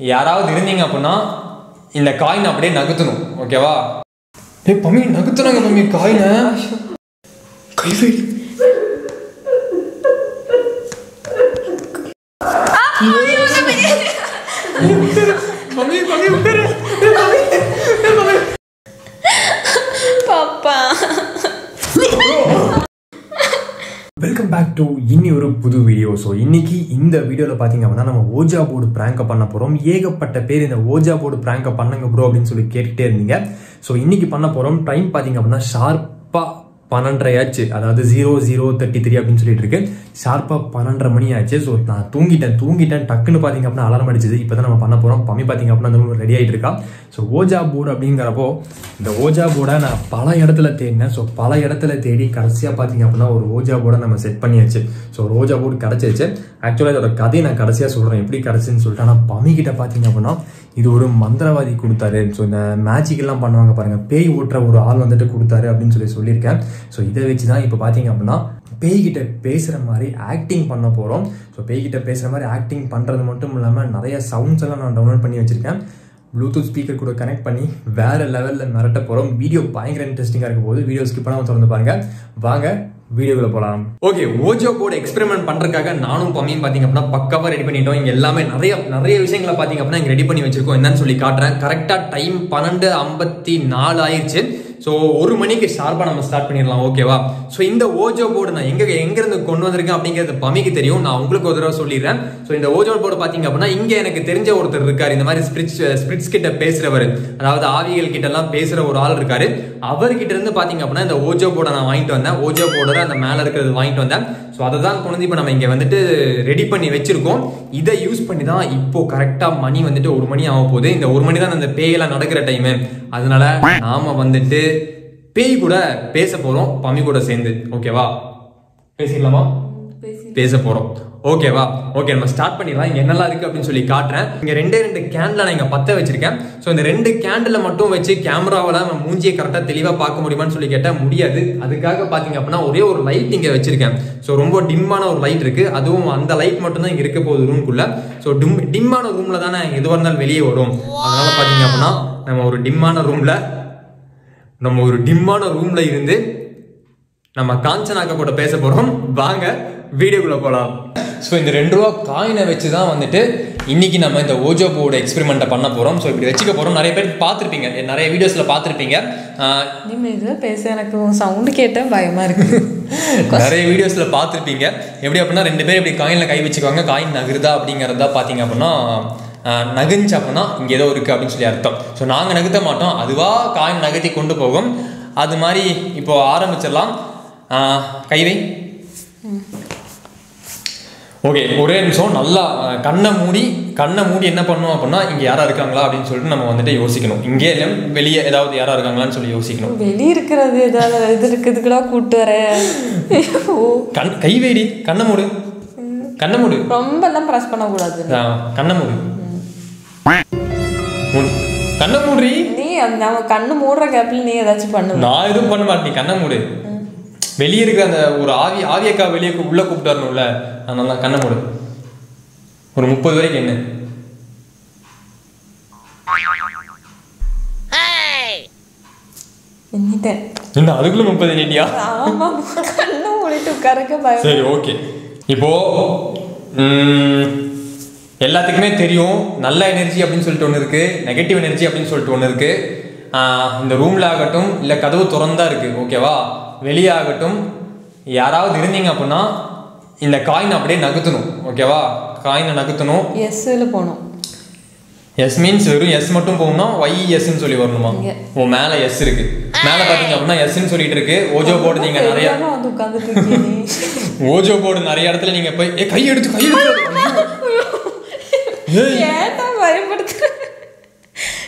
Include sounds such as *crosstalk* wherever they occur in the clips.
யாராவது இருந்தீங்க அப்படின்னா இந்த காயின் அப்படியே நகர்த்தணும் ஓகேவா ஏ பம்மி நகர்த்துறாங்க பம்மி காயினை கைவேடி மம்மி மம்மி. பாப்பா. வெல்கம் பேக் டு இன்னி ஒரு புது வீடியோ ஸோ இன்னைக்கு இந்த வீடியோவில் பார்த்தீங்க அப்படின்னா நம்ம ஓஜா போர்டு ப்ராங்கை பண்ண போகிறோம் ஏகப்பட்ட பேர் இந்த ஓஜா போர்டு ப்ராங்கை பண்ணுங்க ப்ரோ அப்படின்னு சொல்லி கேட்டுகிட்டே இருந்தீங்க. ஸோ இன்னைக்கு பண்ண போகிறோம் டைம் பார்த்தீங்க அப்படின்னா ஷார்ப்பாக பன்னெண்டரை ஆச்சு அதாவது ஜீரோ ஜீரோ தேர்ட்டி த்ரீ அப்படின்னு சொல்லிட்டு இருக்கு ஷார்ப்பாக பன்னெண்டரை மணி ஆச்சு. ஸோ நான் தூங்கிட்டேன் தூங்கிட்டேன். டக்குன்னு பார்த்தீங்க அப்படின்னா அலாரம் அடிச்சது. இப்போ தான் நம்ம பண்ண போகிறோம் பம்மி பார்த்தீங்க அப்படின்னா அந்த ரெடி ஆகிட்டு இருக்கா? ஸோ ஓஜா போர்டு அப்படிங்கிறப்போ இந்த ஓஜா போர்டை நான் பல இடத்துல தேடினேன். ஸோ பல இடத்துல தேடி கடைசியாக பார்த்தீங்க அப்படின்னா ஒரு ஓஜா போர்டை நம்ம செட் பண்ணியாச்சு. ஸோ ஒரு ஓஜா போர்டு கிடச்சிருச்சு. ஆக்சுவலாக இதோட கதையை நான் கடைசியாக சொல்கிறேன் எப்படி கிடச்சின்னு சொல்லிட்டு. ஆனால் பம்மி கிட்ட பார்த்தீங்க அப்படின்னா இது ஒரு மந்திரவாதி கொடுத்தாரு. ஸோ இந்த மேஜிக்லாம் பண்ணுவாங்க பாருங்கள் பேய் ஓட்டுற ஒரு ஆள் வந்துட்டு கொடுத்தாரு அப்படின்னு சொல்லி சொல்லியிருக்கேன். ஸோ இதை வச்சு தான் இப்போ பார்த்தீங்க அப்படின்னா பேய்கிட்ட பேசுகிற மாதிரி ஆக்டிங் பண்ண போகிறோம் ஸோ பேய்கிட்ட பேசுகிற மாதிரி ஆக்டிங் பண்ணுறது மட்டும் இல்லாமல் நிறைய சவுண்ட்ஸ் எல்லாம் நான் டவுன்லோட் பண்ணி வச்சுருக்கேன். ப்ளூடூத் ஸ்பீக்கர் கூட கனெக்ட் பண்ணி வேறு லெவலில் மிரட்ட போகிறோம் வீடியோ பயங்கர இன்ட்ரெஸ்டிங்காக இருக்கும் போது. வீடியோ ஸ்கிப் பண்ணாமல் திறந்து பாருங்கள் வாங்க வீடியோக்குள்ள போகலாம் ஓகே ஓஜோ கோட் எக்ஸ்பெரிமெண்ட் பண்றதுக்காக நானும் பம்மியும் பாத்தீங்க அப்படின்னா பக்காவா ரெடி பண்ணிட்டோம். இங்க எல்லாமே நிறைய நிறைய விஷயங்களை பாத்தீங்க அப்படின்னா இங்க ரெடி பண்ணி வச்சிருக்கோம். என்னன்னு சொல்லி காட்டுறேன். கரெக்டா டைம் பன்னெண்டு ஐம்பத்தி நாலு ஆயிடுச்சு. ஸோ ஒரு மணிக்கு ஷார்ப்பாக நம்ம ஸ்டார்ட் பண்ணிடலாம் ஓகேவா ஸோ இந்த ஓஜோ போர்டு நான் எங்க எங்கேருந்து கொண்டு வந்திருக்கேன் அப்படிங்கிறது பமிக்கு தெரியும். நான் உங்களுக்கு ஒரு தடவை சொல்லிடுறேன். ஸோ இந்த ஓஜோ போர்டு பார்த்தீங்க அப்படின்னா இங்கே எனக்கு தெரிஞ்ச ஒருத்தர் இருக்கார். இந்த மாதிரி ஸ்பிரிட்ஸ் ஸ்பிரிட்ஸ் uh, கிட்ட பேசுறவர். அதாவது ஆவிகள் கிட்ட எல்லாம் பேசுற ஒரு ஆள் இருக்காரு. அவர்கிட்ட இருந்து பார்த்தீங்க அப்படின்னா இந்த ஓஜோ போர்டை நான் வாங்கிட்டு வந்தேன். ஓஜோ போர்டோட அந்த மேலே இருக்கிறது வாங்கிட்டு வந்தேன். ஸோ அதை தான் கொண்டு இப்போ நம்ம இங்கே வந்துட்டு ரெடி பண்ணி வச்சிருக்கோம். இதை யூஸ் பண்ணி தான் இப்போ கரெக்டாக மணி வந்துட்டு ஒரு மணி ஆக போகுது இந்த ஒரு மணி தான் அந்த பேயெல்லாம் நடக்கிற டைமு அதனால நாம வந்துட்டு பேய் கூட பேச போறோம் பம்மி கூட சேர்ந்து. ஓகேவா பேசிடலாமா பேச போறோம். ஓகேவா ஓகே நம்ம ஸ்டார்ட் பண்ணிடலாம். இங்க என்னெல்லாம் இருக்கு அப்படின்னு சொல்லி காட்டுறேன். இங்க ரெண்டே ரெண்டு கேண்டில் நான் இங்க பத்த வச்சிருக்கேன். ஸோ இந்த ரெண்டு கேண்டில் மட்டும் வச்சு கேமராவில் நம்ம மூஞ்சியை கரெக்டாக தெளிவாக பார்க்க முடியுமான்னு சொல்லி கேட்டால் முடியாது. அதுக்காக பார்த்தீங்க அப்படின்னா ஒரே ஒரு லைட் இங்க வச்சிருக்கேன். ஸோ ரொம்ப டிம்மான ஒரு லைட் இருக்கு. அதுவும் அந்த லைட் மட்டும் தான் இங்க இருக்க போகுது ரூம்குள்ள ஸோ டிம் டிம்மான ரூம்ல தானே எதுவாக இருந்தாலும் வெளியே வரும் அதனால பார்த்தீங்க அப்படின்னா நம்ம ஒரு டிம்மான ரூம்ல நம்ம ஒரு டிம்மான ரூம்ல இருந்து நம்ம காஞ்சனாக்க கூட பேச போறோம். வாங்க வீடியோக்குள்ள போலாம். ஸோ இந்த ரெண்டு ரூபா காயினை வச்சு தான் வந்துட்டு இன்னைக்கு நம்ம இந்த ஓஜோ போர்டு எக்ஸ்பெரிமெண்ட்டை பண்ண போறோம். ஸோ இப்படி வச்சுக்க போறோம். நிறைய பேர் பார்த்துருப்பீங்க. நிறைய வீடியோஸ்ல பார்த்துருப்பீங்க. ஆஹ் இனிமே இது பேச எனக்கு சவுண்டு கேட்டால் பயமா இருக்கு. *laughs* நிறைய வீடியோஸ்ல பார்த்துருப்பீங்க. எப்படி அப்படின்னா ரெண்டு பேர் இப்படி காயின்ல கை வச்சுக்குவாங்க. காயின் நகருதா அப்படிங்கிறதா பார்த்தீங்க அப்படின்னா நகர்ந்துச்சு அப்படின்னா இங்கே ஏதோ இருக்குது அப்படின்னு சொல்லி அர்த்தம். ஸோ நாங்கள் நகர்த்த மாட்டோம். அதுவாக காயின் நகர்த்தி கொண்டு போகும். அது மாதிரி இப்போ ஆரம்பிச்சிடலாம். ஆஹ், கை வை. ஓகே ஒரே நிமிஷம். நல்லா கண்ணை மூடி கண்ணை மூடி என்ன பண்ணோம் அப்படின்னா இங்கே யாரா இருக்காங்களா அப்படின்னு சொல்லிட்டு நம்ம வந்துட்டு யோசிக்கணும். இங்கே இல்லை வெளியே ஏதாவது யாரா இருக்காங்களான்னு சொல்லி யோசிக்கணும். வெளியே இருக்கிறது ஏதாவது இது இருக்குதுக்குடா கூட்டு வர ஓ கண் கை வைடி. கண்ணை மூடு. கண்ணை மூடு. ரொம்ப எல்லாம் ப்ரெஸ் பண்ணக்கூடாது. கண்ணை மூடு. கண்ணை மூடுறி. நீ நம்ம கண்ணு மூடுற கேப்ல நீ ஏதாச்சும் பண்ணுவ. நான் எதுவும் பண்ண மாட்டேன் நீ கண்ணை மூடு. வெளியே இருக்கிற அந்த ஒரு ஆவி ஆவியக்கா வெளியே உள்ள கூப்பிட்டு வரணும்ல அதனால தான் கண்ணை மூடு. ஒரு முப்பது வரைக்கும் என்ன? என்ன அதுக்குள்ள முப்பது எண்ணிட்டியா? ஆமா கண்ணு மூடிட்டு உட்காருக்க பயம். சரி ஓகே. இப்போ எல்லாத்துக்குமே தெரியும். நல்ல எனர்ஜி அப்படின்னு சொல்லிட்டு ஒன்று இருக்கு. நெகட்டிவ் எனர்ஜி அப்படின்னு சொல்லிட்டு ஒன்று இருக்கு. ஆஹ், இந்த ரூம்ல ஆகட்டும் இல்லை கதவு திறந்தா இருக்கு ஓகேவா வெளியே ஆகட்டும் யாராவது இருந்தீங்க அப்படின்னா இந்த காயின் அப்படியே நகர்த்தணும் ஓகேவா காயினை நகர்த்தணும். எஸ்ல போனோம் எஸ் மீன்ஸ் வெறும் எஸ் மட்டும் போகணும் ஒய் எஸ்ன்னு சொல்லி வரணுமா. ஓ மேலே எஸ் இருக்கு. மேலே பார்த்தீங்க அப்படின்னா எஸ்ன்னு சொல்லிட்டு இருக்கு. ஓஜோ போர்டு நீங்க நிறைய. ஓஜோ போர்டு *laughs* நிறைய இடத்துல நீங்க போய் ஏ கை எடுத்து கை எடுத்து. *laughs* ஏய், ஏன்டா பயப்படுத்துற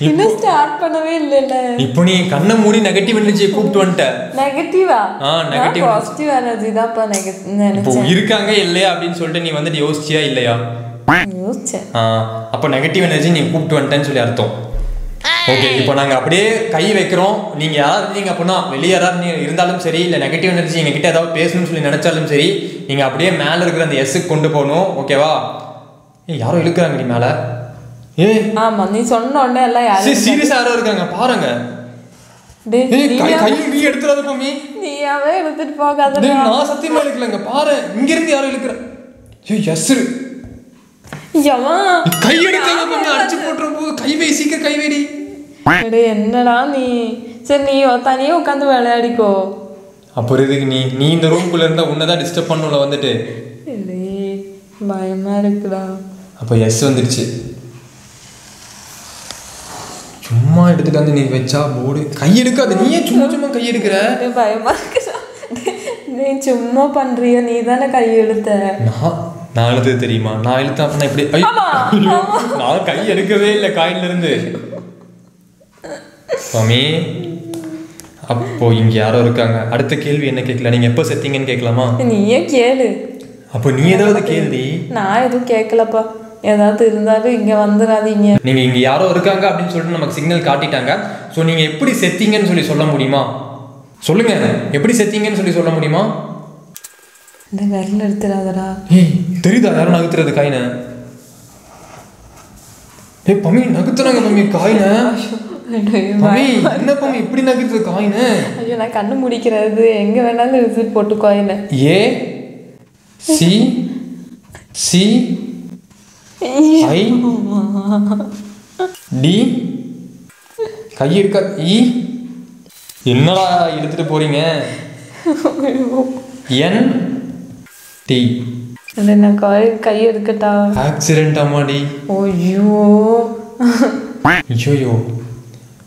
இன்னும் ஸ்டார்ட் பண்ணவே இல்லைல்ல. இப்போ நீ கண்ணை மூடி நெகட்டிவ் எனர்ஜியை கூப்பிட்டு வந்துட்ட. நெகட்டிவா ஆ, negative பாசிட்டிவ் எனர்ஜி தான்ப்பா நெகட்டிவ் இருக்காங்க இல்லையா அப்படின்னு சொல்லிட்டு நீ வந்துட்டு யோசிச்சியா இல்லையா? யோசிச்சேன். ஆ, அப்போ நெகட்டிவ் எனர்ஜி நீ கூப்பிட்டு வந்துட்டேன்னு சொல்லி அர்த்தம். ஓகே இப்போ நாங்க அப்படியே கை வைக்கிறோம். நீங்க யாராவது இருந்தீங்க அப்படின்னா வெளியே யாராவது இருந்தாலும் சரி இல்ல நெகட்டிவ் எனர்ஜி எங்க கிட்ட ஏதாவது பேசணும்னு சொல்லி நினைச்சாலும் சரி நீங்க அப்படியே மேல இருக்கிற அந்த எஸ்ஸுக்கு கொண்டு போகணும். ஓகேவா ஏய் யாரோ இழுக்கிறாங்க நீ மேல. ஏய். ஆமா நீ சொன்ன உடனே எல்லாம் யாரு சீரியஸா யாரோ இருக்காங்க பாருங்க. ஏய் நீ எடுத்துறாத பம்மி. நீயாவே எடுத்துட்டு போகாத நான் சத்தியமா இழுக்கலங்க பாரு. இங்க இருந்து யாரோ இழுக்கிற. ஐயோ எஸ் எவா? கை எடுக்காத பம்மி அடிச்சு போட்டுற போது கை வை சீக்கிரம் கை வைடி. டேய், என்னடா நீ? சரி நீ தனியே உட்காந்து விளையாடிக்கோ. அப்புறம் எதுக்கு நீ நீ இந்த ரூம்குள்ள இருந்தா உன்னதான் டிஸ்டர்ப் பண்ணல வந்துட்டு. பயமா இருக்குடா. அப்போ எஸ் வந்துடுச்சு சும்மா எடுத்துட்டு வந்து நீ வச்சா போர்டு கை எடுக்காத. நீ ஏன் சும்மா சும்மா கை எடுக்கிற? பயமா நீ சும்மா பண்றிய நீ தானே கை எடுத்த. நான் நான் எழுதுறது தெரியுமா? நான் எழுத்தேன் அப்ப இப்படி நான் கை எடுக்கவே இல்லை காயின்ல இருந்து. சுவாமி அப்போ இங்க யாரோ இருக்காங்க. அடுத்த கேள்வி என்ன கேட்கல நீங்க எப்போ செத்தீங்கன்னு கேட்கலாமா? நீயே கேளு. அப்போ நீ ஏதாவது கேள்வி? நான் எதுவும் கேட்கலப்பா. ஏதாவது இருந்தாலும் இங்க வந்துடாதீங்க நீங்க இங்க யாரோ இருக்காங்க அப்படின்னு சொல்லிட்டு நமக்கு சிக்னல் காட்டிட்டாங்க. ஸோ நீங்க எப்படி செத்தீங்கன்னு சொல்லி சொல்ல முடியுமா? சொல்லுங்க எப்படி செத்தீங்கன்னு சொல்லி சொல்ல முடியுமா? இந்த விரல் எடுத்துடாதடா ஏய் தெரியுதா யாரும் நகுத்துறது காயினை? ஏய் பம்மி நகுத்துறாங்க பம்மி காயினை. பம்மி என்ன பம்மி இப்படி நகுத்துறது காயினை? ஐயோ நான் கண்ணு முடிக்கிறது. எங்க வேணாலும் எடுத்துட்டு போட்டுக்கோ என்ன ஏ சி சி டி. கை இருக்கா இ. என்னடா எடுத்துட்டு போறீங்க? என். டி. நான் கை எடுக்கட்டா? ஆக்சிடென்ட் அம்மாடி ஐயோ. ஐயோ.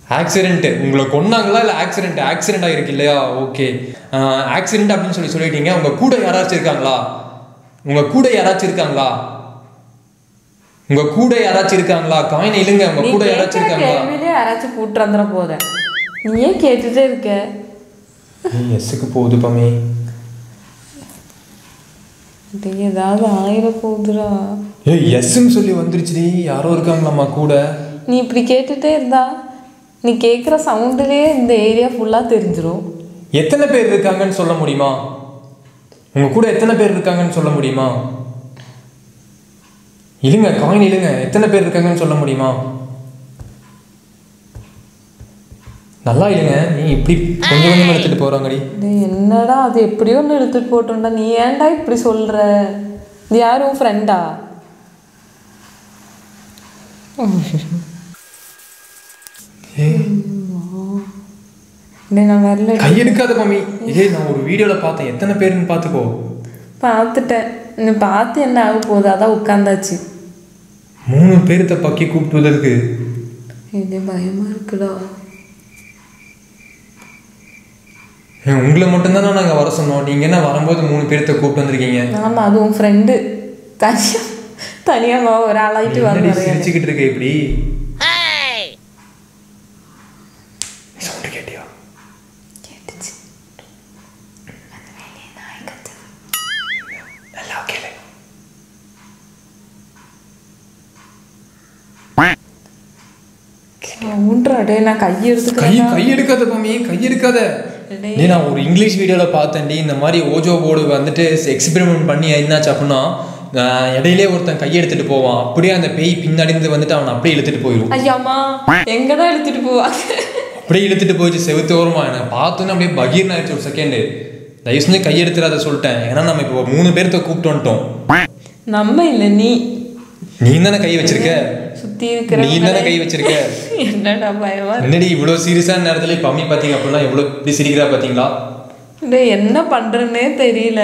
ஆக்சிடென்ட். உங்களை கொன்னாங்களா இல்லை ஆக்சிடென்ட்? ஆக்சிடென்ட் ஆகிருக்கு இல்லையா? ஓகே. ஆக்சிடென்ட் அப்படின்னு சொல்லி சொல்லிட்டீங்க. உங்க கூட யாராச்சும் இருக்காங்களா? உங்க கூட யாராச்சும் இருக்காங்களா? உங்க கூட யாராச்சும் இருக்காங்களா? காயின் இழுங்க. உங்க நீ கூட யாராச்சும் இருக்காங்களா? கேள்வியிலே யாராச்சும் கூட்டு வந்துட போத நீயே கேட்டுட்டே இருக்க? எஸ்ஸுக்கு போகுது பமே. டேய், ஏதாவது ஆயிர போகுதுடா. ஏய் எஸ்ன்னு சொல்லி வந்துருச்சுடி. யாரோ இருக்காங்களாம்மா கூட? நீ இப்படி கேட்டுட்டே இருந்தா நீ கேட்குற சவுண்டுலேயே இந்த ஏரியா ஃபுல்லாக தெரிஞ்சிரும். எத்தனை பேர் இருக்காங்கன்னு சொல்ல முடியுமா? உங்க கூட எத்தனை பேர் இருக்காங்கன்னு சொல்ல முடியுமா? இழுங்க காயின் இழுங்க எத்தனை பேர் இருக்காங்கன்னு சொல்ல முடியுமா? நல்லா இழுங்க நீ இப்படி கொஞ்சம் கொஞ்சம் எடுத்துட்டு போறாங்கடி. என்னடா அது? எப்படியோ ஒன்று எடுத்துட்டு போட்டோம்டா. நீ ஏன்டா இப்படி சொல்ற? இது யாரும் உன் ஃப்ரெண்டா நான் வரல. கை எடுக்காத மம்மி இதே நான் ஒரு வீடியோல பார்த்தேன். எத்தனை பேருன்னு பார்த்துக்கோ. பார்த்துட்டேன். நீ பார்த்து என்ன ஆக போகுது? அதான் உட்காந்தாச்சு மூணு பேர்த்த பக்கி கூப்பிட்டுவதற்கு இது பயமா இருக்குடா. ஏன், உங்களை மட்டும்தானே நாங்கள் வர சொன்னோம்? நீங்கள் என்ன வரும்போது மூணு பேர்த்த கூப்பிட்டு வந்திருக்கீங்க? ஆமா அது உன் ஃப்ரெண்டு தனியா தனியாக ஒரு என்னடி வர சிரிச்சுக்கிட்டு இருக்க இப்படி சவுண்ட் கேட்டியா கேட்டுச்சு நல்லா கேளு ஊன்றா டே நான் கை கை எடுத்துக்கிறேன் கை எடுக்காத பாமி கை எடுக்காத டேய். நீ நான் ஒரு இங்கிலீஷ் வீடியோல பார்த்தேன்டி இந்த மாதிரி ஓஜோ போர்டு வந்துட்டு எக்ஸ்பெரிமெண்ட் பண்ணி என்னாச்சு அப்படின்னா இடையிலே ஒருத்தன் கை எடுத்துட்டு போவான். அப்படியே அந்த பேய் பின்னாடி இருந்து வந்துட்டு அவன் அப்படியே இழுத்துட்டு போயிடும் ஐயாம்மா எங்கடா எடுத்துட்டு போவாங்க அப்படியே இழுத்துட்டு போயிடுச்சு செவுத்து ஓரமா. எனக்கு பார்த்தோன்னே அப்படியே பகீர்னு ஆயிடுச்சு ஒரு செகண்டு தயவு செஞ்சு கை எடுத்துடாத சொல்லிட்டேன். ஏன்னா நம்ம இப்போ மூணு பேர்த்த கூப்பிட்டு வந்துட்டோம். நம்ம இல்ல நீ. நீ தானே கை வச்சிருக்க? சுத்தி இருக்கிற நீ தானே கை வச்சிருக்க? *laughs* என்னடா பயமா. என்னடி இவ்வளோ சீரியஸான நேரத்துல இப்போ அம்மி பார்த்தீங்க அப்படின்னா எவ்வளோ இப்படி சிரிக்கிறா பார்த்தீங்களா டேய் என்ன பண்றேன்னே தெரியல.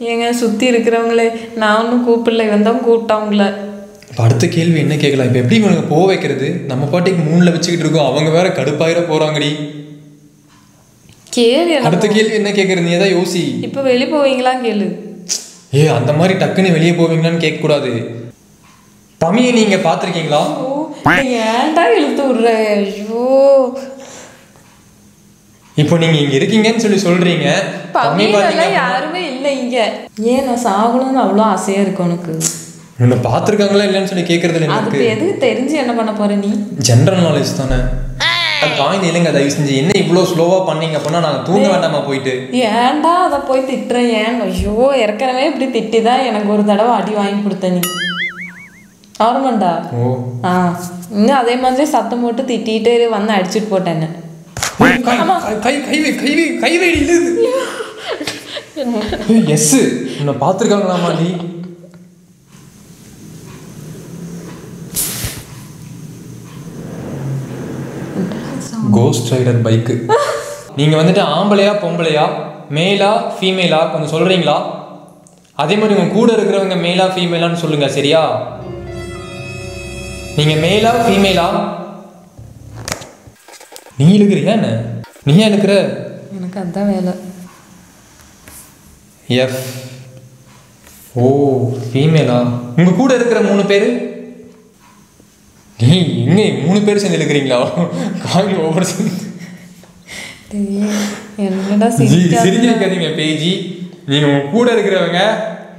ஏங்க சுத்தி இருக்கிறவங்களே நான் ஒன்றும் கூப்பிடல இவன் தான் இப்போ அடுத்த கேள்வி என்ன கேட்கலாம்? இப்போ எப்படி இவனுக்கு போக வைக்கிறது? நம்ம பாட்டுக்கு மூணில் வச்சுக்கிட்டு இருக்கோம். அவங்க வேற கடுப்பாயிர போறாங்கடி. கேளு என்ன அடுத்த கேள்வி என்ன கேட்கறது? நீ ஏதாவது யோசி. இப்ப வெளிய போவீங்களா கேளு. ஏ அந்த மாதிரி டக்குன்னு வெளியே போவீங்களான்னு கேட்கக்கூடாது. பமியை நீங்க நீ ஏன்டா இழுத்து விடுற? ஐயோ. இப்போ நீங்க இங்க இருக்கீங்கன்னு சொல்லி சொல்றீங்க. பமி பமையில பார்த்தீங்க யாருமே இல்லை இங்க. ஏன் நான் சாகணும்னு அவ்வளோ ஆசையா இருக்கு உனக்கு? உன்னை பார்த்துருக்காங்களா இல்லைன்னு சொல்லி கேட்கறதுல எனக்கு. அதுக்கு எதுக்கு தெரிஞ்சு என்ன பண்ண போற நீ? ஜென்ரல் நாலேஜ் தானே. காயின் இல்லைங்க தயவு செஞ்சு. என்ன இவ்வளோ ஸ்லோவா பண்ணீங்க அப்படின்னா நாங்கள் தூங்க வேண்டாமா போயிட்டு? ஏன்டா அதை போய் திட்டுறேன் ஏன்? ஐயோ ஏற்கனவே இப்படி திட்டி தான் எனக்கு ஒரு தடவை அடி வாங்கி கொடுத்த நீ. ஆரம்பண்டா ஓ. ஆ இன்னும் அதே மாதிரி சத்தம் போட்டு திட்டிகிட்டே வந்து அடிச்சுட்டு போட்டேன் என்ன கை கை கை வை கை வை கை வை இழுது எஸ். உன்னை பார்த்துருக்காங்களாமா நீ? கோஸ்ட் ரைடர் பைக்கு நீங்க வந்துட்டு ஆம்பளையா பொம்பளையா மேலா ஃபீமேலா கொஞ்சம் சொல்றீங்களா? அதே மாதிரி உங்க கூட இருக்கிறவங்க மேலா ஃபீமேலான்னு சொல்லுங்க சரியா? நீங்க மேலா ஃபீமேலா நீ இழுக்கிறியா என்ன? நீ ஏன் இழுக்கிற? எனக்கு அதுதான் வேலை. எஃப் ஓ ஃபீமேலா உங்க கூட இருக்கிற மூணு பேர்? நீ எங்க மூணு பேர் சேர்ந்து இழுக்கிறீங்களா? கால் ஓவர் டேய், என்னடா ஜி சிரிக்காத சிரிக்க வைக்காதீங்க பேஜி. நீங்க உங்க கூட இருக்கிறவங்க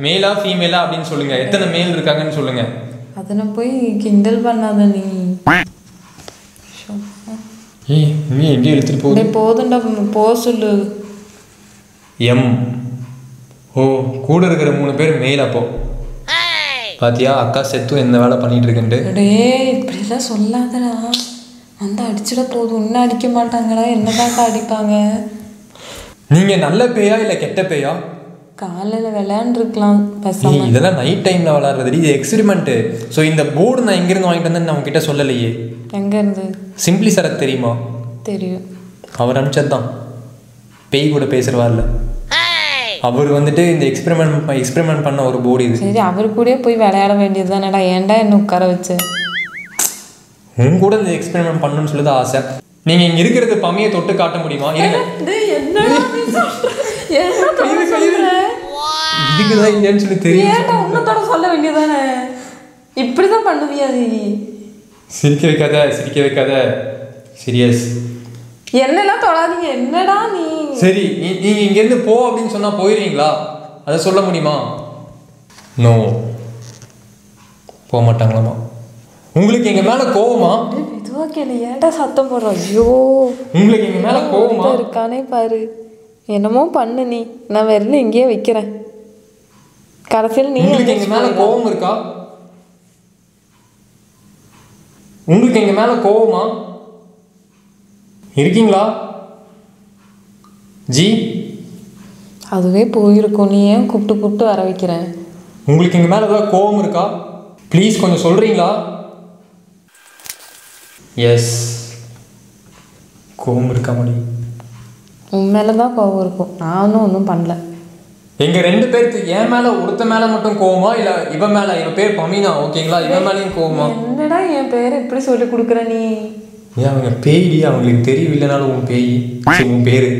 மேலா ஃபீமேலா அப்படின்னு சொல்லுங்க. எத்தனை மேல் இருக்காங்கன்னு சொல்லுங்க. அதனை போய் கிண்டல் பண்ணாத நீ ஏய் நீ எங்கேயும் இழுத்துட்டு போகுது டேய் போதும்டா போ சொல்லு எம் ஓ கூட இருக்கிற மூணு பேர் மேல் அப்போ பாத்தியா அக்கா செத்தும் எந்த வேலை பண்ணிட்டு இருக்குன்ட்டு டேய் இப்படிலாம் சொல்லாதடா வந்து அடிச்சிட போதும் இன்னும் அடிக்க மாட்டாங்கடா என்னதாக்கா அடிப்பாங்க நீங்க நல்ல பேயா இல்ல கெட்ட பேயா காலையில் விளையாண்டுருக்கலாம் பேசாம. இதெல்லாம் நைட் டைம்ல விளாடுறது இது எக்ஸ்பெரிமெண்ட் ஸோ இந்த போர்டு நான் எங்கிருந்து வாங்கிட்டு வந்தேன்னு நான் உங்ககிட்ட சொல்லலையே. எங்க இருந்து? சிம்பிளி சரத் தெரியுமா? தெரியும். அவர் அனுப்பிச்சது தான் பேய் கூட பேசுறவார்ல அவர் வந்துட்டு இந்த எக்ஸ்பெரிமெண்ட் எக்ஸ்பெரிமெண்ட் பண்ண ஒரு போர்டு இது. சரி அவர் கூடயே போய் விளையாட வேண்டியது தானடா ஏன்டா என்ன உட்கார வச்சு? உன் கூட இந்த எக்ஸ்பெரிமெண்ட் பண்ணணும்னு சொல்லி தான் ஆசை. நீங்க இங்க இருக்கிறது பமையை தொட்டு காட்ட முடியுமா? இருங்க. இதுக்குதான் இல்லைன்னு சொல்லி தெரியும் ஏன்டா உன்னத்தோட சொல்ல வேண்டியதானே? இப்படிதான் பண்ணுவியா நீ? சிரிக்க வைக்காத சிரிக்க வைக்காத. சீரியஸ் என்னெல்லாம் தொடாதீங்க. என்னடா நீ? சரி நீ- நீங்க இங்க இருந்து போ அப்படின்னு சொன்னா போயிருவீங்களா? அதை சொல்ல முடியுமா? நோ போக மாட்டாங்களாமா? உங்களுக்கு எங்க மேல கோவமா? மெதுவா கேளு ஏன்டா சத்தம் போடுற? ஐயோ. உங்களுக்கு எங்க மேல கோவமா? இருக்கானே பாரு. என்னமோ பண்ணு நீ. நான் விரல இங்கேயே வைக்கிறேன். கடைசியில் நீ உங்களுக்கு எங்க மேல கோவம் இருக்கா? உங்களுக்கு எங்க மேல கோவமா இருக்கீங்களா? ஜி? அதுவே போயிருக்கும். நீ ஏன் கூப்பிட்டு கூப்பிட்டு வர வைக்கிறேன் உங்களுக்கு எங்க மேல ஏதாவது கோவம் இருக்கா? ப்ளீஸ் கொஞ்சம் சொல்றீங்களா? எஸ். கோவம் இருக்கா மணி? உன் மேலே தான் கோவம் இருக்கும். நானும் ஒன்றும் பண்ணல. எங்க ரெண்டு பேருக்கு என் மேல ஒருத்த மேல மட்டும் கோவமா இல்ல இவன் மேல? இவன் பேர் பமீனா ஓகேங்களா? இவன் மேலயும் கோவமா? என்னடா என் பேரை இப்படி சொல்லி கொடுக்குற நீ? ஏன் அவங்க பேய்டி? அவங்களுக்கு தெரியும் இல்லைனாலும் உன் பேய். உன் பேரு.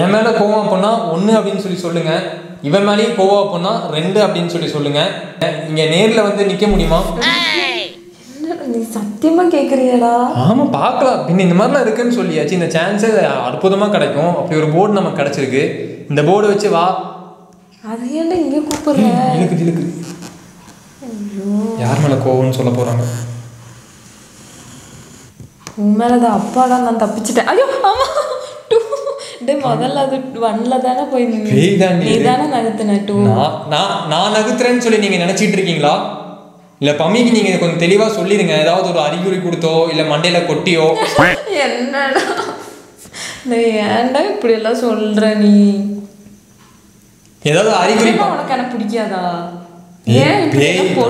என் மேல கோவம் அப்போனா ஒன்று அப்படின்னு சொல்லி சொல்லுங்க. இவன் மேலேயும் கோவம் அப்போனா ரெண்டு அப்படின்னு சொல்லி சொல்லுங்க. இங்க நேர்ல வந்து நிக்க முடியுமா? சத்தியமா கேட்குறியடா ஆமா பார்க்கலாம். பின்ன இந்த மாதிரிலாம் இருக்குன்னு சொல்லியாச்சு. இந்த சான்ஸே அற்புதமா கிடைக்கும். அப்படி ஒரு போர்டு நமக்கு கிடைச்சிருக்கு. இந்த போர்டு வச்சு வா. அது ஏன்டா இங்கே கூப்பிடுற? இழுக்குது இழுக்குது யார் மேல கோவம்னு சொல்ல போறாங்க? உன் மேலதான். அப்பாடா நான் தப்பிச்சிட்டேன். ஐயோ ஆமா. டூ. முதல்ல அது ஒன்ல தானே போய் நீ. தானே நகர்த்தின டூ. நான் நான் நான் நகுத்துறேன்னு சொல்லி நீங்க நினைச்சிட்டு இருக்கீங்களா? இல்ல பம்மிக்கு நீங்க கொஞ்சம் தெளிவா சொல்லிடுங்க. ஏதாவது ஒரு அறிகுறி கொடுத்தோ இல்ல மண்டையில கொட்டியோ. என்னடா? ஏன்டா இப்படி எல்லாம் சொல்ற நீ? ஏதாவது அறிகுறி உனக்கு எனக்கு பிடிக்காதா?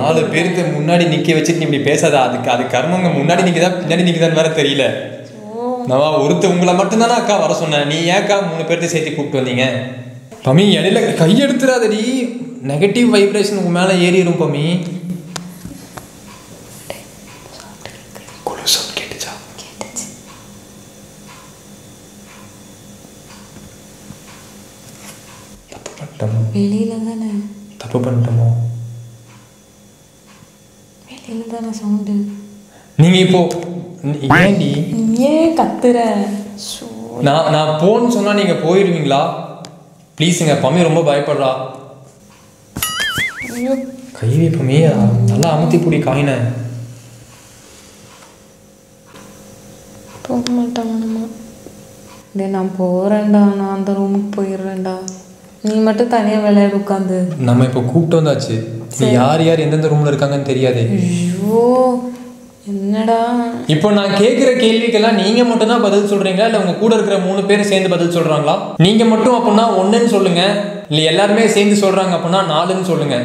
நாலு? பேருக்கு முன்னாடி நிக்க வச்சுட்டு நீ இப்படி பேசாத. அதுக்கு அது கர்மங்க முன்னாடி நிக்குதா பின்னாடி நிக்குதான்னு வேற தெரியல. நான் ஒருத்த உங்களை மட்டும்தானே அக்கா வர சொன்னேன் நீ ஏன்க்கா மூணு பேர்த்த சேர்த்து கூப்பிட்டு வந்தீங்க? பமி இடையில கை எடுத்துறாதடி நெகட்டிவ் வைப்ரேஷன் உங்க மேல ஏறிடும் பமி குழு sound கேட்டுச்சா தப்பு பண்ணிட்டோமோ வெளியில தானே தப்பு பண்ணிட்டோமோ? வெளியில தானே சவுண்டு நீங்க இப்போ நீ ஏன் கத்துற? நான் நான் போன்னு சொன்னா நீங்க போயிடுவீங்களா ப்ளீஸுங்க பம்மி ரொம்ப பயப்படுறா. ஐயோ. கை வைப்பமே நல்லா அமுத்தி பிடி காயின. போக டேய் நான் போகிறேன்டா நான் அந்த ரூமுக்கு போயிடுறேன்டா. நீ மட்டும் தனியா விளையாட உட்காந்து. நம்ம இப்போ கூப்பிட்டு வந்தாச்சு. யார் யார் எந்தெந்த ரூம்ல இருக்காங்கன்னு தெரியாதே. ஐயோ என்னடா? இப்போ நான் கேட்குற கேள்விக்கெல்லாம் நீங்க மட்டும் தான் பதில் சொல்றீங்களா? இல்ல உங்க கூட இருக்கிற மூணு பேரும் சேர்ந்து பதில் சொல்றாங்களா? நீங்க மட்டும் அப்படின்னா ஒண்ணுன்னு சொல்லுங்க. இல்ல எல்லாருமே சேர்ந்து சொல்றாங்க அப்படின்னா நாலுன்னு சொல்லுங்க.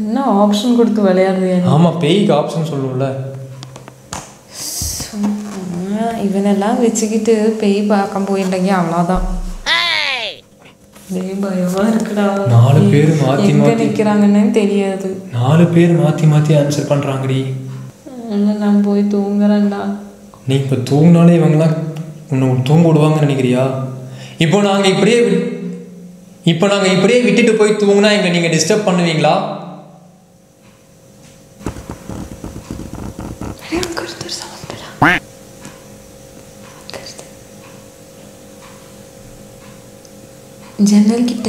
என்ன ஆப்ஷன் கொடுத்து விளையாடுறியா நீ? ஆமா பேய்க்கு ஆப்ஷன் சொல்லுவோம்ல. சும்மா இவனெல்லாம் வச்சுக்கிட்டு பேய் பார்க்க போயிட்டீங்க அவ்வளோதான் பயமா இருக்குடா. நாலு பேர் மாத்தி மாத்தி நிக்கிறாங்கன்னு தெரியாது. நாலு பேர் மாத்தி மாத்தி ஆன்சர் பண்றாங்கடி. நான் போய் தூங்குறேன்டா. நீ இப்போ தூங்கினாலே இவங்கெல்லாம் உன்னை தூங்க விடுவாங்கன்னு நினைக்கிறியா? இப்போ நாங்க இப்படியே இப்போ நாங்க இப்படியே விட்டுட்டு போய் தூங்கினா எங்களை நீங்க டிஸ்டர்ப் பண்ணுவீங்களா? ஜன்னல் கிட்ட.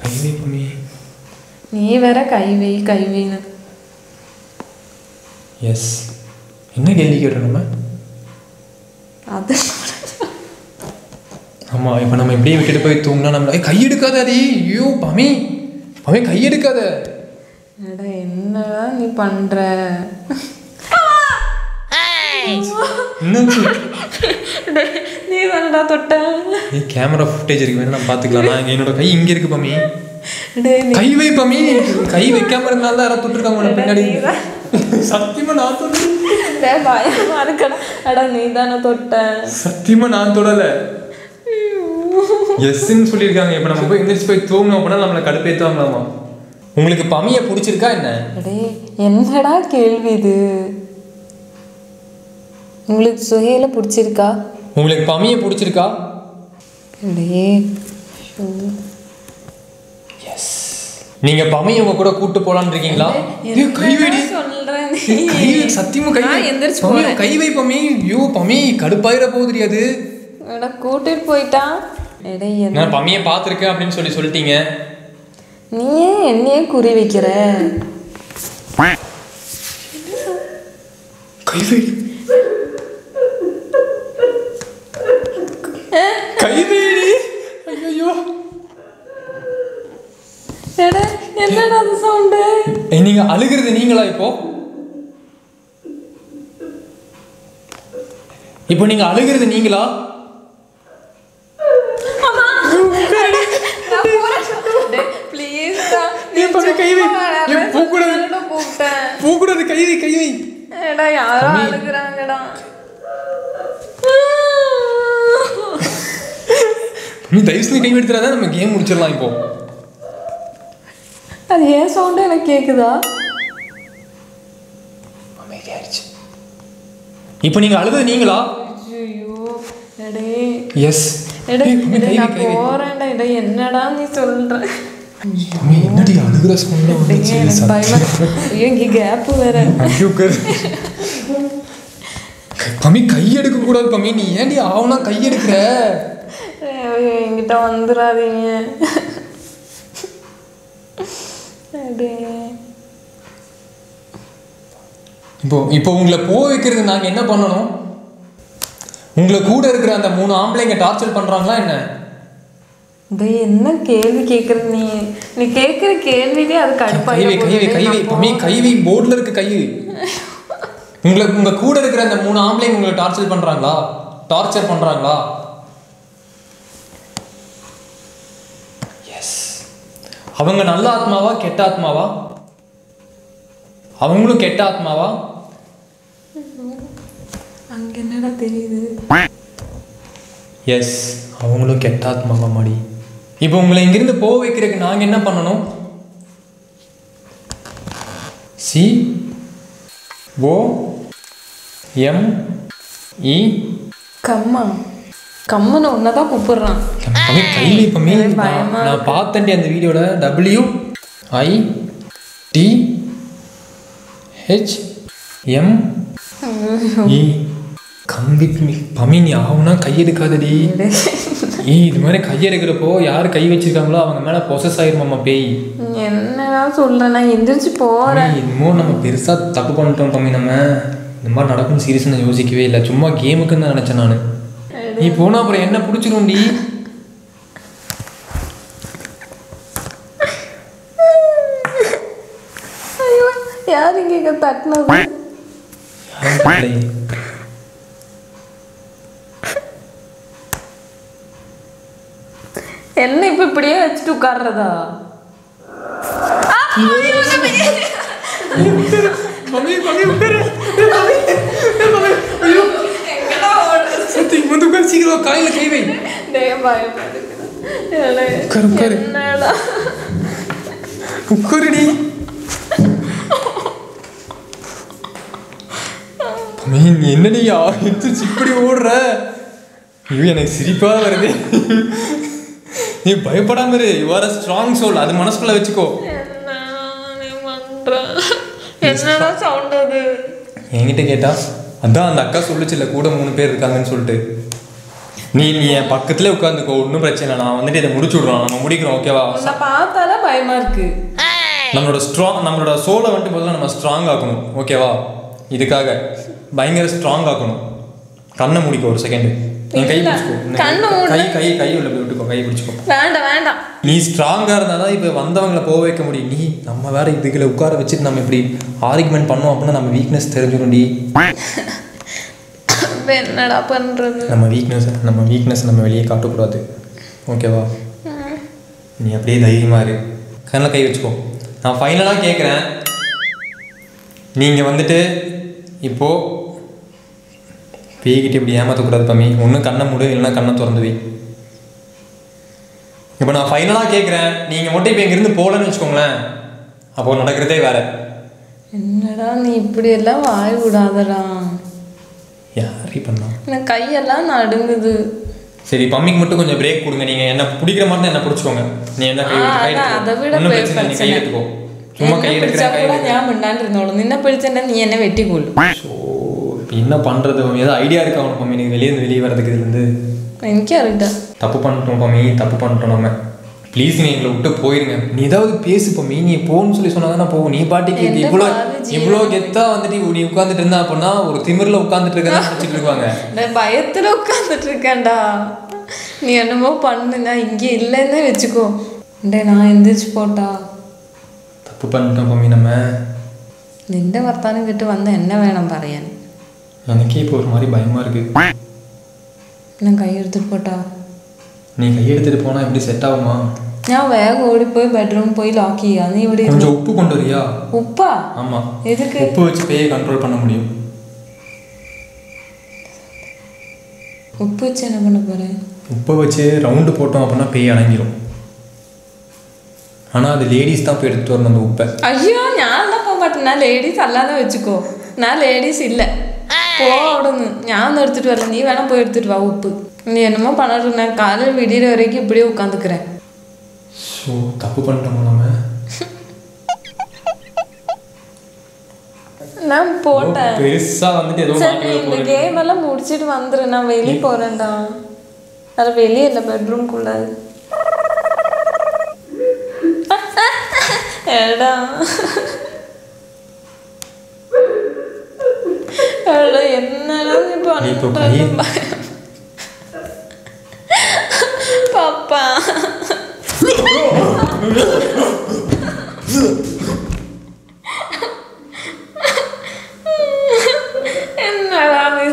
கைவே நீ வேற கை வை கை வைன்னு. எஸ் என்ன கேள்வி கேட்டோம் நம்ம? அது ஆமா இப்போ நம்ம இப்படியே விட்டுட்டு போய் தூங்கினா நம்ம கை எடுக்காத அடி. ஐயோ பமி. பமி கை எடுக்காத. என்னடா நீ பண்ற? என்னாச்சு? நீ தானடா தொட்ட. நீ கேமரா ஃபுட்டேஜ் இருக்கு வேணா நான் பார்த்துக்கலாம். நான் என்னோட கை இங்க இருக்கு பமி. கை வை பமி. கை வைக்காம இருந்தாலும் தான் யாராவது தொட்டிருக்காங்க உனக்கு பின்னாடி. சத்தியமா நான் தொடல டேய் பயமா இருக்கடா. அடா நீ தானே தொட்ட. சத்தியமா நான் தொடல. எஸ்ன்னு சொல்லியிருக்காங்க. இப்போ நம்ம போய் எந்திரிச்சு போய் தூங்கணும் அப்படின்னா நம்மளை கடுப்பேற்றுவாங்களாமா உங்களுக்கு பமியை பிடிச்சிருக்கா என்ன? என்னடா கேள்வி இது? உங்களுக்கு சுகையில பிடிச்சிருக்கா? உங்களுக்கு பமியை பிடிச்சிருக்கா? டேய் ஐயோ. எஸ் நீங்க பமையை உங்க கூட கூட்டு போலான்னு இருக்கீங்களா? சொல்றேன் சத்தியமா கை எந்திரிச்சு. கை வை பமி. ஐயோ பமி கடுப்பாயிர போகுது அது. கூட்டிட்டு போயிட்டான் நான் பமியை பார்த்துருக்கேன் அப்படின்னு சொல்லி சொல்லிட்டீங்க. நீ ஏன் என்னையே குறி வைக்கிற? கை வை கை வைடி ஐயோ எடா என்னடா அது சவுண்டு நீங்க அழுகிறது நீங்களா இப்போ இப்போ நீங்க அழுகிறது நீங்களா பவி, கை வை. கை வை கை வை ஏடா யாரோ அழுகுறாங்கடா நீ தயவு செஞ்சு கை எடுத்துறாத நம்ம கேம் முடிச்சிடலாம் இப்போ அது ஏன் சவுண்டு எனக்கு அமைதியாயிருச்சு இப்போ நீங்க அழுது நீங்களா? ஐயோ எடே. எஸ் எடே நான் போறேன்டா. எடே என்னடா நீ சொல்ற? என்னடி அழுகுற எனக்கு பயமா ஐயோ இங்க கேப் வேற. பமி கை எடுக்க கூடாது பமி நீ ஏன்டி ஆவனா கை எடுக்கிற? ஐயோ என்கிட்ட வந்துடாதீங்க இப்போ இப்போ உங்களை போக வைக்கிறது நாங்க என்ன பண்ணணும்? உங்களை கூட இருக்கிற அந்த மூணு ஆம்பளைங்க டார்ச்சர் பண்றாங்களா என்ன? டேய் என்ன கேள்வி கேக்குற நீ நீ கேக்குற கேள்விக்கே அது கடுப்பாயி கைவை கைவை கைவை பமி கைவை போர்டில் இருக்கு கை உங்களை உங்க கூட இருக்கிற அந்த மூணு ஆம்பளைங்க உங்களை டார்ச்சர் பண்றாங்களா? டார்ச்சர் பண்றாங்களா எஸ் அவங்க நல்ல ஆத்மாவா கெட்ட ஆத்மாவா? அவங்களும் கெட்ட ஆத்மாவா? அங்க என்னடா தெரியுது? எஸ் அவங்களும் கெட்ட ஆத்மாவா மாடி. இப்போ உங்களை இங்கிருந்து போக வைக்கிறதுக்கு நாங்கள் என்ன பண்ணணும்? சி ஓ எம் இ கம்மா கம்மனை ஒன்னதான் கூப்பிடுறான். பமி எனக்கு பயமா நான் பார்த்தேன்டி அந்த வீடியோவில் W I T H M E கம்பி பமி நீ ஆகுனா கையெடுக்காதடி ஏய் இது மாதிரி கையெடுக்கிறப்போ யார் கை வச்சிருக்காங்களோ அவங்க மேலே பொசஸ் ஆயிருமாம்மா பேய். என்னடா சொல்ற நான் எந்திரிச்சு போறேன். இன்னமும் நம்ம பெருசாக தப்பு பண்ணிட்டோம் பம்மி நம்ம. இந்த மாதிரி நடக்கும்னு சீரியஸாக நான் யோசிக்கவே இல்லை. சும்மா கேமுக்குன்னு தான் நினச்சேன் நான். நீ போனா அப்புறம் என்ன பிடிச்சிரும்டி யார் இங்க தட்டினது என்ன இப்ப இப்படியே வச்சுட்டு உட்கார்றதா மம்மி மம்மி உட்காரு ஐயோ சுத்தி வந்து உட்காரு சீக்கிரம் காயில கை வை. உட்காரு, உட்காரு. என்னடா உட்காருடி. என்னடி எந்திரிச்சு இப்படி ஓடுற? ஐயோ எனக்கு சிரிப்பா வருது. நீ பயப்படாம இரு. யூ ஆர் ஸ்ட்ராங் சோல் அது மனசுக்குள்ள வச்சுக்கோ. என்னடா சவுண்ட் அது? என்கிட்ட கேட்டா அதான் அந்த அக்கா சொல்லுச்சுல்ல கூட மூணு பேர் இருக்காங்கன்னு சொல்லிட்டு. நீ நீ என் பக்கத்துல உட்காந்துக்கோ ஒன்றும் பிரச்சனை இல்லை. நான் வந்துட்டு இதை முடிச்சு விடுறோம் நம்ம முடிக்கிறோம் ஓகேவா உன்னை பார்த்தாலே பயமா இருக்கு. நம்மளோட ஸ்ட்ராங் நம்மளோட சோலை வந்துட்டு முதல்ல நம்ம ஸ்ட்ராங் ஆக்கணும் ஓகேவா இதுக்காக பயங்கர ஸ்ட்ராங் ஆக்கணும். கண்ணை முடிக்க ஒரு செகண்ட் வேண்டாம் வேண்டாம். நீ ஸ்ட்ராங்கா இருந்தா தான் இப்போ வந்தவங்கள போக வைக்க முடியும். நீ நம்ம வேற இதுகளை உட்கார வச்சுட்டு நம்ம இப்படி ஆர்குமெண்ட் பண்ணோம் அப்படின்னா நம்ம வீக்னஸ் தெரிஞ்சிடும் டி. என்னடா பண்றது? நம்ம வீக்னஸ் நம்ம வீக்னஸ் நம்ம வெளியே காட்டக்கூடாது. ஓகேவா நீ அப்படியே தைரியமா இரு. கண்ணில் கை வச்சுக்கோ. நான் ஃபைனலாக கேட்குறேன் நீங்கள் வந்துட்டு இப்போ பேய்கிட்ட இப்படி ஏமாற்றக்கூடாது பம்மி ஒன்றும் கண்ணை மூடு இல்லைன்னா கண்ணை திறந்துவி இப்போ நான் ஃபைனலாக கேட்குறேன் நீங்கள் மட்டும் இப்போ இங்கேருந்து போகலன்னு வச்சுக்கோங்களேன். அப்போ நடக்கிறதே வேற. என்னடா நீ இப்படி எல்லாம் வாய் விடாதடா. யாரி பண்ணா எனக்கு கையெல்லாம் நடுங்குது. சரி பம்மிக்கு மட்டும் கொஞ்சம் பிரேக் கொடுங்க. நீங்கள் என்ன பிடிக்கிற மாதிரி என்ன பிடிச்சிக்கோங்க. நீ என்ன கை அதை விட நீ கை எடுத்துக்கோ. சும்மா கை எடுக்கிற கை ஞாபகம் இருந்தாலும் என்ன பிடிச்சேன்னா நீ என்ன வெட்டி கொள்ளு என்ன பண்றது பம்மி ஏதாவது ஐடியா இருக்கா உனக்கு பம்மி நீங்க வெளியே இருந்து வெளியே வரதுக்கு இதுல இருந்து എനിക്കറിയില്ല தப்பு பண்ணிட்டோம் பம்மி தப்பு பண்ணிட்டோம் நம்ம ப்ளீஸ் நீ எங்களை விட்டு போயிருங்க நீ ஏதாவது பேசு பம்மி நீ போன்னு சொல்லி சொன்னா தான் போகும் நீ பாட்டுக்கு எந்த இவ்வளோ பாரு ஜீவன். இவ்வளோ கெத்தா வந்துட்டு நீ உட்காந்துட்டு இருந்தா அப்படின்னா ஒரு திமிரில் உட்காந்துட்டு இருக்கா நினச்சிட்டு இருக்காங்க நான் பயத்துல உட்காந்துட்டு இருக்கேன்டா நீ என்னமோ பண்ணு நான் இங்கே இல்லைன்னே வச்சுக்கோ டே நான் எந்திரிச்சு போட்டா தப்பு பண்ணிட்டோம் பம்மி நம்ம നിന്റെ വർത്താനം കേട്ട് വന്ന് എന്നെ വേണം പറയാൻ எனக்கே இப்போ ஒரு மாதிரி பயமாக இருக்குது நான் கை எடுத்துகிட்டு போட்டா? நீ கை எடுத்துகிட்டு போனால் எப்படி செட் ஆகுமா? நான் வேக ஓடி போய் பெட்ரூம் போய் லாக்கியா நீ இப்படி கொஞ்சம் உப்பு கொண்டு வரியா? உப்பா? ஆமாம் எதுக்கு? உப்பு வச்சு பேயை கண்ட்ரோல் பண்ண முடியும். உப்பு வச்சு என்ன பண்ண போகிறேன் உப்பை வச்சு ரவுண்டு போட்டோம் அப்படின்னா பேய் அடங்கிடும் ஆனால் அது லேடிஸ் தான் போய் எடுத்து வரணும் அந்த உப்பை. ஐயோ நான் தான் போக மாட்டேன். நான் லேடிஸ் அல்லாத வச்சுக்கோ. நான் லேடிஸ் இல்லை. போடணும் ஞாபகம் எடுத்துட்டு வரேன் நீ வேணா போய் எடுத்துட்டு வா உப்பு நீ என்னமோ பண்ணுற நான் காலையில் விடியிற வரைக்கும் இப்படியே உட்காந்துக்கிறேன் நான் போட்டேன் இந்த கேம் எல்லாம் முடிச்சிட்டு வந்துரு நான் வெளியே போறேன்டா அது வெளியே இல்லை பெட்ரூம்குள்ள எடா எடா என்னடா நீ நீ இப்போ பண்றது கை- பாப்பா என்னடா நீ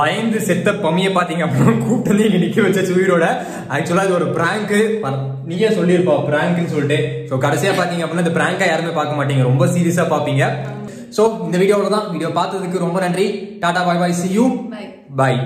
பயந்து செத்த பம்மியை பார்த்தீங்க அப்படின்னா கூப்பிட்டு வந்து இங்கே நிற்க வச்ச உயிரோட. ஆக்சுவலாக இது ஒரு ப்ராங்க்கு நீயே சொல்லியிருப்பா ப்ராங்க்னு சொல்லிட்டு. ஸோ கடைசியாக பார்த்தீங்க அப்படின்னா இந்த ப்ராங்கை யாருமே பார்க்க மாட்டீங்க. ரொம்ப சீரியஸாக பார்ப்பீங்க. ஸோ இந்த வீடியோவில் தான் வீடியோ பார்த்ததுக்கு ரொம்ப நன்றி. Tata bye bye see you. Bye